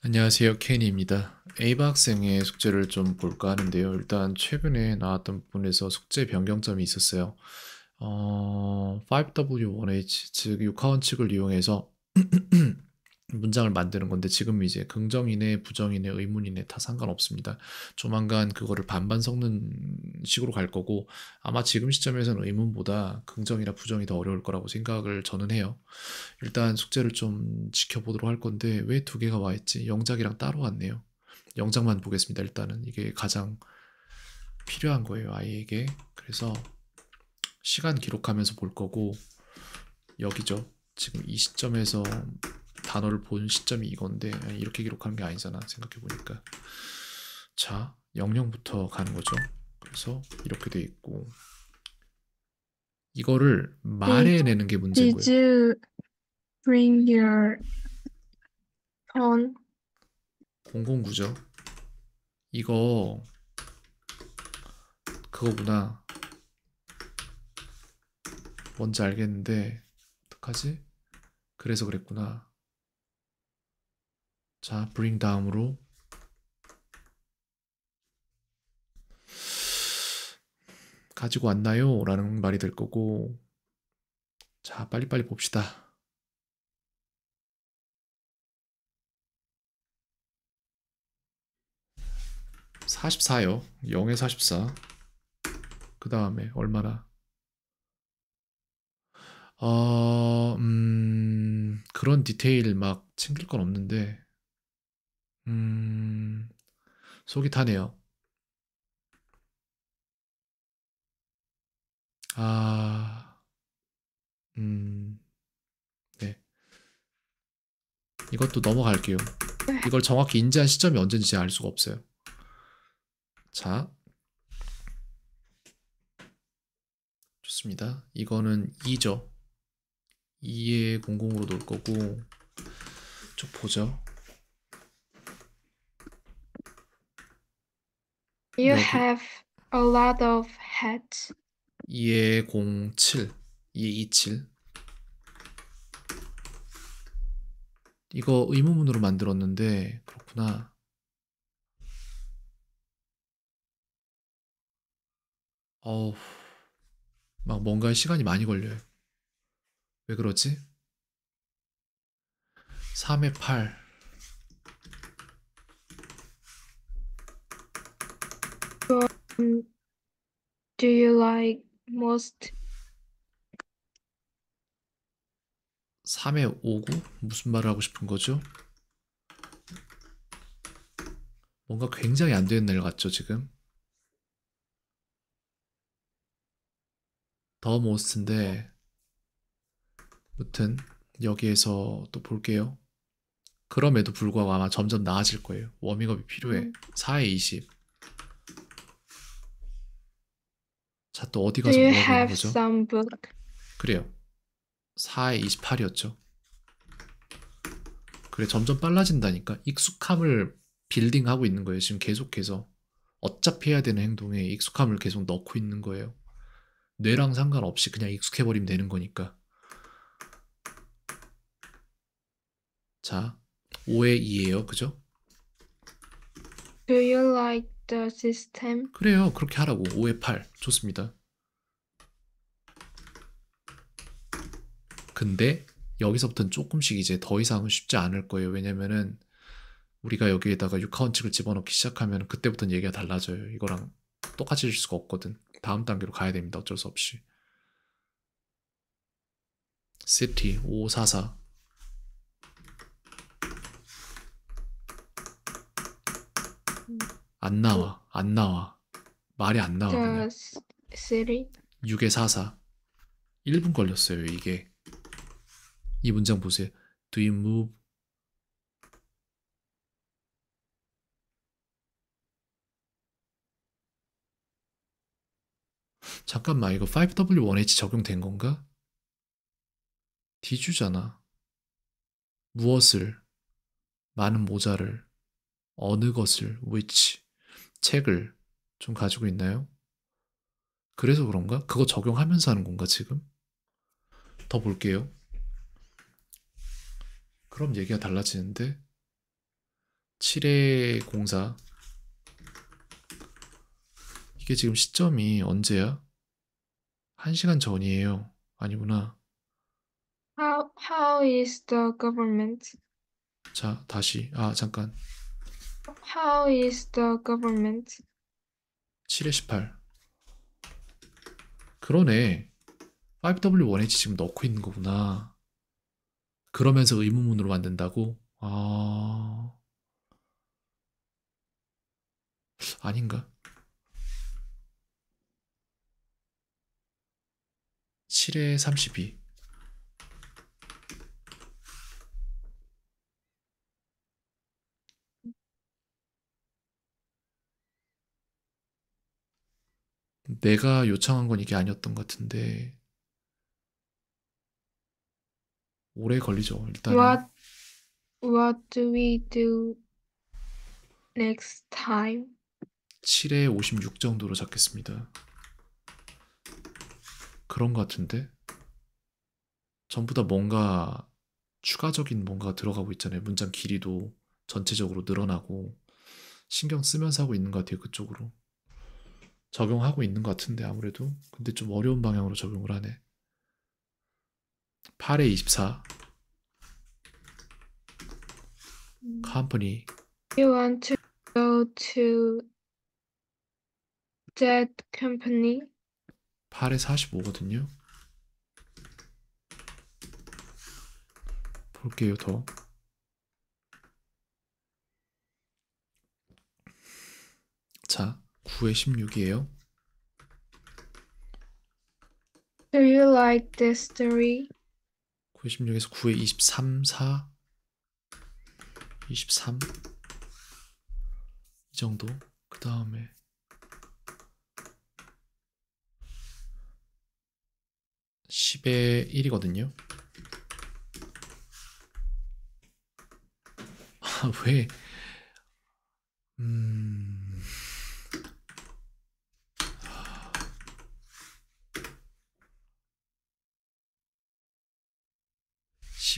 안녕하세요. 케니입니다. A바 학생의 숙제를 좀 볼까 하는데요. 일단 최근에 나왔던 부분에서 숙제 변경점이 있었어요. 어, 5W1H, 즉 육하원 측을 이용해서 문장을 만드는 건데 지금 이제 긍정이네, 부정이네, 의문이네 다 상관없습니다. 조만간 그거를 반반 섞는 식으로 갈 거고 아마 지금 시점에서는 의문보다 긍정이나 부정이 더 어려울 거라고 생각을 저는 해요. 일단 숙제를 좀 지켜보도록 할 건데 왜 두 개가 와 있지? 영작이랑 따로 왔네요. 영작만 보겠습니다. 일단은 이게 가장 필요한 거예요. 아이에게. 그래서 시간 기록하면서 볼 거고 여기죠. 지금 이 시점에서 단어를 본 시점이 이건데 이렇게 기록하는 게 아니잖아 생각해 보니까. 자 00부터 가는 거죠. 그래서 이렇게 돼 있고. 이거를 말해 내는 게 문제인 Did 거예요. you bring your phone? 009죠. 이거 그거구나. 뭔지 알겠는데 어떡하지? 그래서 그랬구나 자, bring 다음으로 가지고 왔나요? 라는 말이 될 거고 자, 빨리빨리 봅시다. (44요) 0에 44. 그 다음에 얼마나? 어, 음, 그런 디테일 막 챙길 건 없는데, 음, 속이 타네요. 아, 음, 네. 이것도 넘어갈게요. 이걸 정확히 인지한 시점이 언제인지 알 수가 없어요. 자, 좋습니다. 이거는 2죠. 2에 00으로 놓을 거고, 쭉 보죠. You 여기. have a lot of hats. 2에 07, 2에 27. 이거 의문문으로 만들었는데 그렇구나. 어우, 막 뭔가에 시간이 많이 걸려요. 왜 그러지? 3에 8. Um, do you like most 3에 5구? 무슨 말을 하고 싶은 거죠? 뭔가 굉장히 안 되는 날 같죠, 지금? 더 모스트인데, 무튼, 여기에서 또 볼게요. 그럼에도 불구하고 아마 점점 나아질 거예요. 워밍업이 필요해. 음. 4에 20. 자, 또 어디 가서 뭐 have 거죠? some book? 그래요. 4에 28이었죠. 그래, 점점 빨라진다니까. 익숙함을 빌딩하고 있는 거예요. 지금 계속해서. 어차피 해야 되는 행동에 익숙함을 계속 넣고 있는 거예요. 뇌랑 상관없이 그냥 익숙해버리면 되는 거니까. 자, 5에 2예요. 그죠? Do you like the system? 그래요. 그렇게 하라고. 5에 8. 좋습니다. 근데 여기서부터는 조금씩 이제 더 이상은 쉽지 않을 거예요. 왜냐면은 우리가 여기에다가 6카운칙을 집어넣기 시작하면 그때부터는 얘기가 달라져요. 이거랑 똑같아질 수가 없거든. 다음 단계로 가야 됩니다. 어쩔 수 없이. city 544 안 나와. 안 나와. 말이 안 나와. 그냥. s- city? 6에 44. 1분 걸렸어요, 이게. 이 문장 보세요. Do you move? 잠깐만, 이거 5W1H 적용된 건가? 디주잖아. 무엇을, 많은 모자를, 어느 것을, which, 책을 좀 가지고 있나요? 그래서 그런가? 그거 적용하면서 하는 건가, 지금? 더 볼게요. 그럼 얘기가 달라지는데? 7회 공사. 이게 지금 시점이 언제야? 1시간 전이에요. 아니구나. How how is the government? 자, 다시. 아, 잠깐. How is the government? 7회 18. 그러네. 5W1H 지금 넣고 있는 거구나. 그러면서 의문문으로 만든다고? 아. 아닌가? 7회 32. 내가 요청한 건 이게 아니었던 것 같은데 오래 걸리죠. 일단은 What what do we do next time? 7에 56 정도로 잡겠습니다. 그런 것 같은데 전부 다 뭔가 추가적인 뭔가가 들어가고 있잖아요. 문장 길이도 전체적으로 늘어나고 신경 쓰면서 하고 있는 것 같아요. 그쪽으로 적용하고 있는 것 같은데 아무래도 근데 좀 어려운 방향으로 적용을 하네. 8에 24 컴퍼니 You want to go to that company? 8에 45거든요. 볼게요, 더. 자, 9에 16이에요. Do you like this story? 9에 16에서 9에 23, 4, 23. 이 정도. 그 다음에 10에 1이거든요. 아, 왜? 음...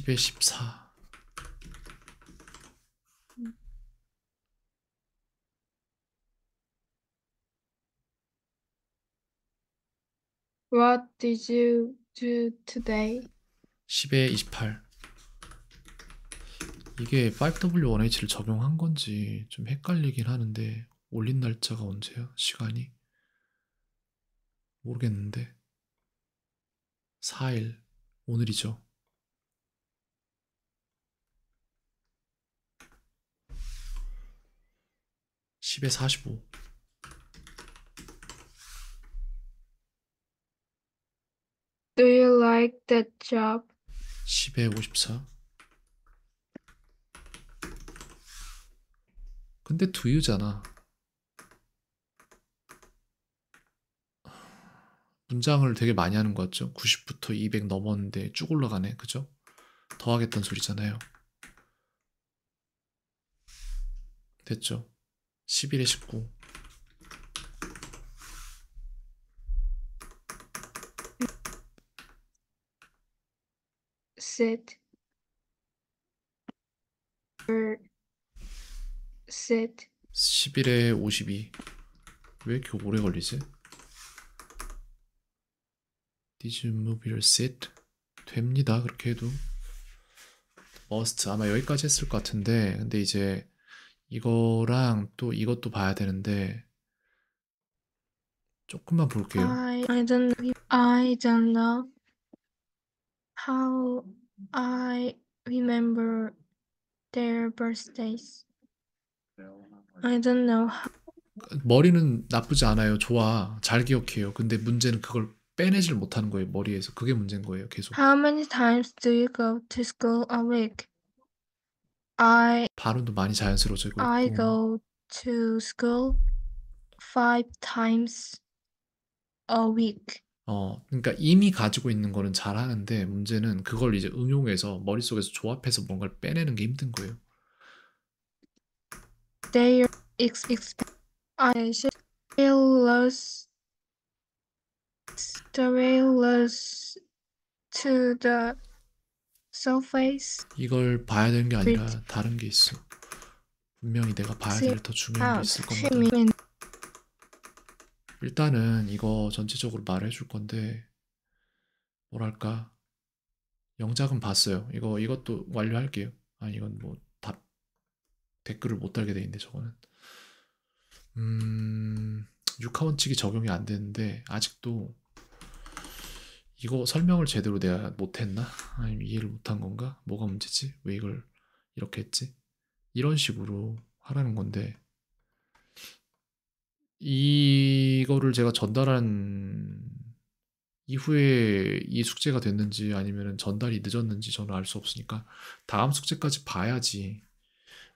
10에 14. What did you do today? 10에 28. 이게 5W1H를 적용한 건지 좀 헷갈리긴 하는데 올린 날짜가 언제야? 시간이? 모르겠는데 4일 오늘이죠. (10에 45) Do you like that job? 10에 54 근데 두유잖아. 문장을 되게 많이 하는 것 같죠? 90부터 200 넘었는데 쭉 올라가네. 그죠? 더 하겠다는 소리잖아요. 됐죠 11에 19 Sit. Or sit. 11에 52. 왜 이렇게 오래 걸리지? Did you move your seat? 됩니다. 그렇게 해도. must 아마 여기까지 했을 것 같은데 근데 이제 이거랑 또 이것도 봐야 되는데 조금만 볼게요. I I don't know. I don't know how I remember their birthdays. I don't know how 머리는 나쁘지 않아요. 좋아. 잘 기억해요. 근데 문제는 그걸 빼내질 못하는 거예요. 머리에서. 그게 문제인 거예요. 계속. how many times do you go to school a week? I 발음도 많이 자연스러워지고 I 있고. go to school five times a week. 어, 그러니까 이미 가지고 있는 거는 잘 하는데 문제는 그걸 이제 응용해서 머릿속에서 조합해서 뭔가를 빼내는 게 힘든 거예요. They ex expect I should lose trailers to the surface. 이걸 봐야 되는 게 아니라 다른 게 있어. 분명히 내가 봐야 될 더 중요한 게 있을 겁니다. 일단은 이거 전체적으로 말해 줄 건데 뭐랄까 영작은 봤어요. 이거 이것도 완료할게요. 아 이건 뭐 답 댓글을 못 달게 돼 있는데 저거는 음 육하 원칙이 적용이 안 되는데 아직도 이거 설명을 제대로 내가 못했나? 아니면 이해를 못한 건가? 뭐가 문제지? 왜 이걸 이렇게 했지? 이런 식으로 하라는 건데 이거를 제가 전달한 이후에 이 숙제가 됐는지 아니면 전달이 늦었는지 저는 알 수 없으니까 다음 숙제까지 봐야지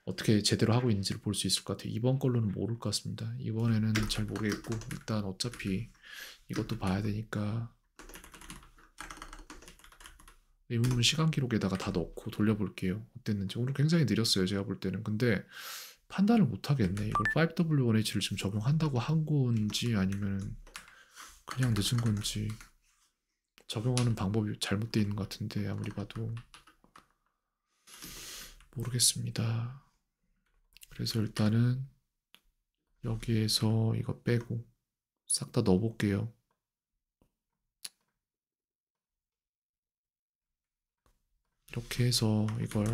어떻게 제대로 하고 있는지를 볼 수 있을 것 같아요. 이번 걸로는 모를 것 같습니다. 이번에는 잘 모르겠고 일단 어차피 이것도 봐야 되니까 의문문 시간 기록에다가 다 넣고 돌려볼게요. 어땠는지 오늘 굉장히 느렸어요. 제가 볼 때는 근데 판단을 못 하겠네. 이걸 5W1H를 지금 적용한다고 한 건지 아니면 그냥 늦은 건지 적용하는 방법이 잘못되어 있는 것 같은데 아무리 봐도 모르겠습니다. 그래서 일단은 여기에서 이거 빼고 싹 다 넣어볼게요. 이렇게 해서 이걸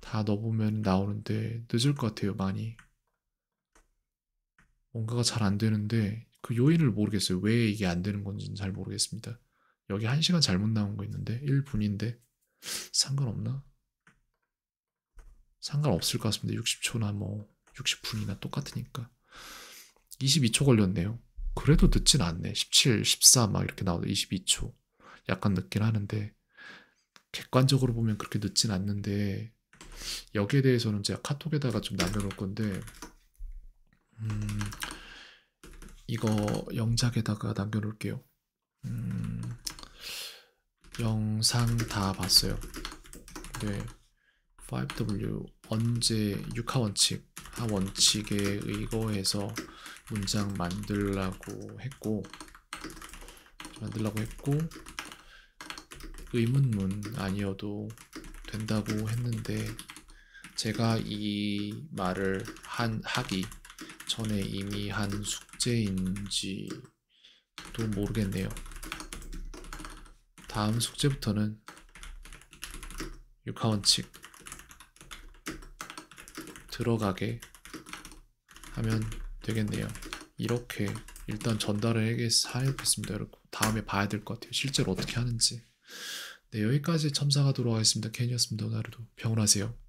다 넣어보면 나오는데 늦을 것 같아요, 많이. 뭔가가 잘 안 되는데 그 요인을 모르겠어요. 왜 이게 안 되는 건지는 잘 모르겠습니다. 여기 1시간 잘못 나온 거 있는데 1분인데 상관없나? 상관없을 것 같습니다. 60초나 뭐 60분이나 똑같으니까 22초 걸렸네요. 그래도 늦진 않네. 17, 14 막 이렇게 나오고 22초. 약간 늦긴 하는데 객관적으로 보면 그렇게 늦진 않는데 여기에 대해서는 제가 카톡에다가 좀 남겨놓을 건데 음, 이거 영작에다가 남겨놓을게요. 음, 영상 다 봤어요. 네, 5W 언제 6하 원칙, 하 원칙에 의거해서 문장 만들라고 했고 만들라고 했고 의문문 아니어도 된다고 했는데 제가 이 말을 한 하기 전에 이미 한 숙제인지도 모르겠네요. 다음 숙제부터는 육하 원칙 들어가게 하면 되겠네요. 이렇게 일단 전달을 해야겠습니다. 다음에 봐야 될 것 같아요. 실제로 어떻게 하는지. 네, 여기까지 첨삭하도록 하겠습니다. 캔이었습니다. 오늘도 병원하세요.